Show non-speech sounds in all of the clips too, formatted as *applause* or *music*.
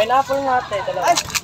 Pineapple nga ate, dalawa. Ugoy!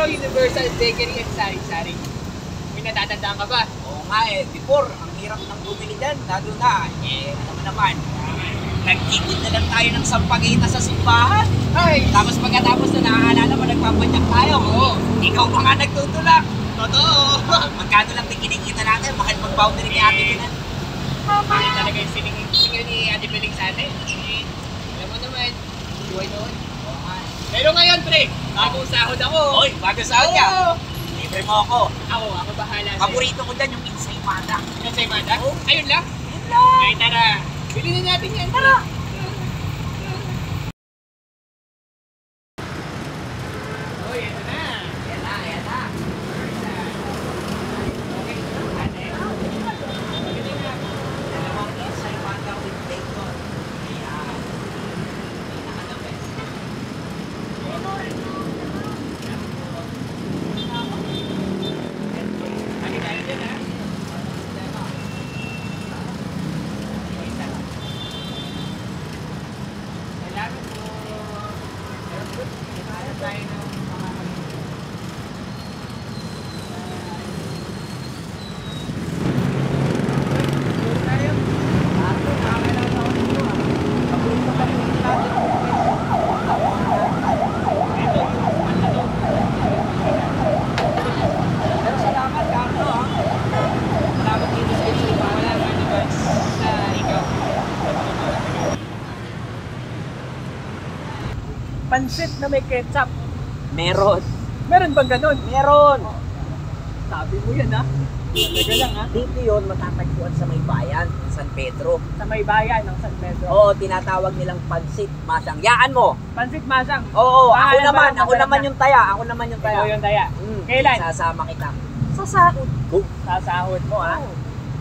Pedro Universal Bakery and Sari Sari. May natatandaan ka ba? Oo nga eh, before, ang hirap ng bumili dyan, lalo na, eh, ano mo naman, nagkikit na lang tayo ng sampagita sa simbahan. Ay! Tapos pagkatapos na naaalala mo, nagpapanyak tayo. Oo. Ikaw pa nga nagtutulak. Totoo! *laughs* Magkano lang kinikita natin, bakit mag-boundary ni ate Pinan? Ano talaga yung sining, sining ni Ate Beling sa atin? Eh, alam mo naman, buhay noon. Oo nga. Pero ngayon, pre, bagong sahod ako. Oy, bago sa ka. Oo. Libre mo ako. Ako, ako bahala. Paborito ko dyan yung ensaymada. Yan sa Imada? Oo. Ayun lang? Yun lang. Ay, tara. Bili na natin yan. Tara. Oh, ito na. Yan na, yan na. Okay, ate. Bili na. Dalawang ensaymada with bacon. Ayan. Pinaka the best. Lagi tayo dyan, ha? Salamat po. Pero good, kaya tayo ng mga tayo. Pero salamat, Carlo, ha? Salamat dito sa ensaymada. Wala naman diba sa ikaw. Pansit na may ketchup. Meron. Meron bang ganun? Meron. Sabi mo yan ha. Talaga lang ha. Dito yun, matatagpuan sa may bayan, San Pedro. Sa may bayan ng San Pedro. Oo, tinatawag nilang pansit, masang. Yaan mo. Pansit masang. Oo, ako Pangalan naman, ako naman na. yung taya, ako naman yung taya. Ikaw yung daya. Mm, Kailan? Sasama kita. Sasahod. Sasahod mo ha. Oo.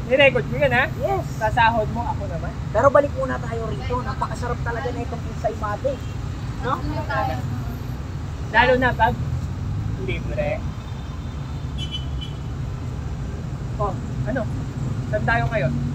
Nirecord mo yan ha. Yes. Sasahod mo ako naman. Pero balik muna tayo rito. Napakasarap talaga na itong ensaymada. eh. No? Lalo na pag libre. Oh, ano? Saan tayo ngayon?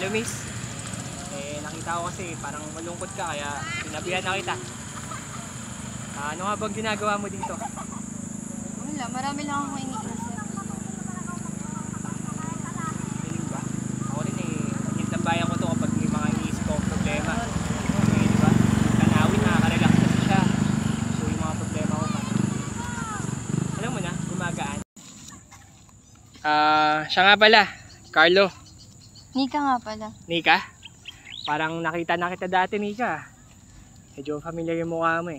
Hello, miss. Eh, nakita ko kasi parang malungkot ka, kaya sinabihan na kita. Ah, ano nga bang ginagawa mo dito? Wala, marami lang akong iniisip. Feeling ba? Ako rin eh, nagtambayan ko to kapag may mga iniisip ko problema. Eh, di ba? Tanawin, nakaka-relax kasi siya. So, yung mga problema ko pa. Alam mo na, gumagaan. Ah, siya nga pala, Carlo. Nika nga pala. Nika? Parang nakita na kita dati, Nika. Medyo familiar yung mukha mo eh.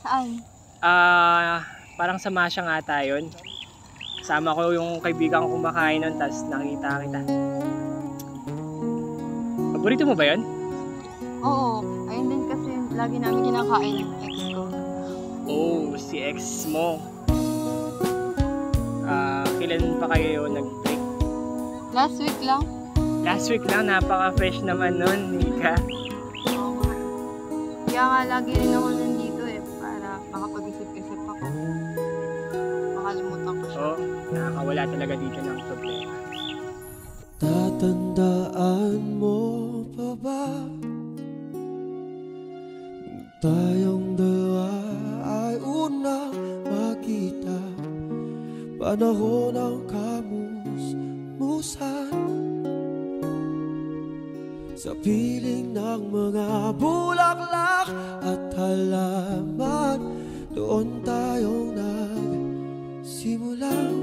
Saan? Ah, parang sa Masya nga tayo yun. Sama ko yung kaibigan ko kumakain nun, tapos nakita kita. Paborito mo ba yun? Oo, ayun din kasi lagi namin kinakain yung ex ko. Oh, si ex mo. Ah, kailan pa kayo nag-break? Last week lang. Last week lang, napaka-fresh naman nun, Nika. Oo. Kaya nga lagi rin ako nandito eh, para makapag-isip-isip ako. Makalimutan ko siya. Oh, nakakawala talaga dito ng problema. Tatandaan mo pa ba tayong dalawa ay unang makita Panahon ng kamus-musan Sa piling ng mga bulaklak at halaman Doon tayong nagsimulang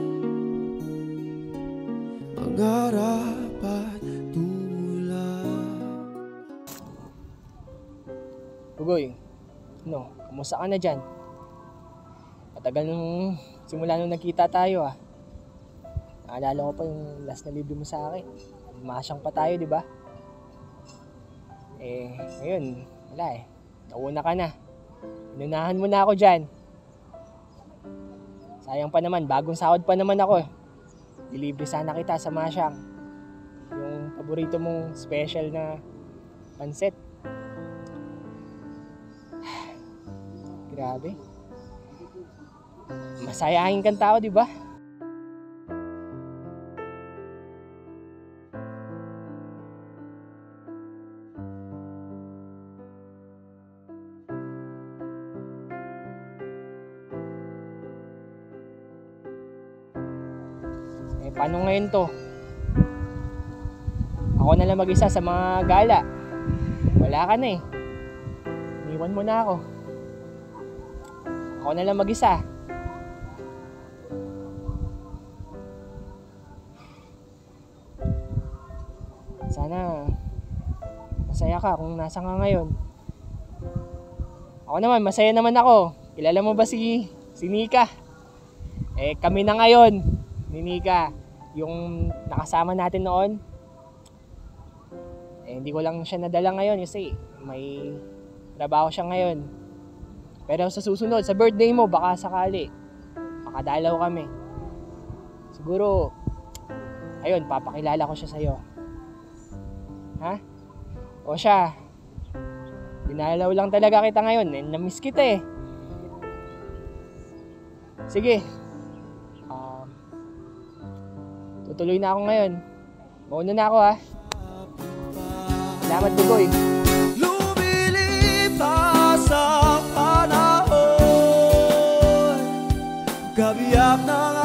Mangarap at tumula Pugoy, no, kamusta ka na dyan? Matagal nung simula nung nagkita tayo ah. Naalala ko pa yung last na libre mo sa akin. Masyang pa tayo, di ba? Eh, ngayon, wala eh. Nauna ka na. Inunahan mo na ako dyan. Sayang pa naman, bagong sahod pa naman ako eh. Delivery sana kita sa Masyang. Yung paborito mong special na pansit. *sighs* Grabe. Masayahin kang tao, di ba? Eh, paano ngayon to? Ako na lang mag-isa sa mga gala. Wala ka na eh. Iniwan mo na ako. Ako na lang mag-isa. Sana masaya ka kung nasa ka ngayon. Ako naman, masaya naman ako. Kilala mo ba si, si Nika? Eh, kami na ngayon ni Nika. Yung nakasama natin noon. Eh, hindi ko lang siya nadala ngayon kasi may trabaho siya ngayon. Pero sa susunod, sa birthday mo, baka sakali, makadalaw kami. Siguro, ayun, papakilala ko siya sa'yo. Ha? O siya, dinalaw lang talaga kita ngayon. Eh, namiss kita eh. Sige. Tutuloy na ako ngayon. Mauna na ako ha. Salamat, Dugoy. Lumilipas ang panahon Kabiyak ng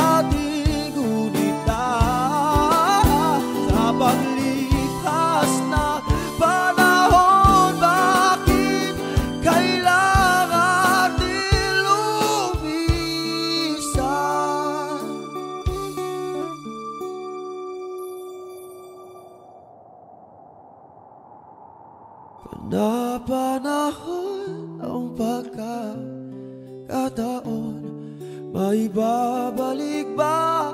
Panapanahon ang pagkakataon. May babalik ba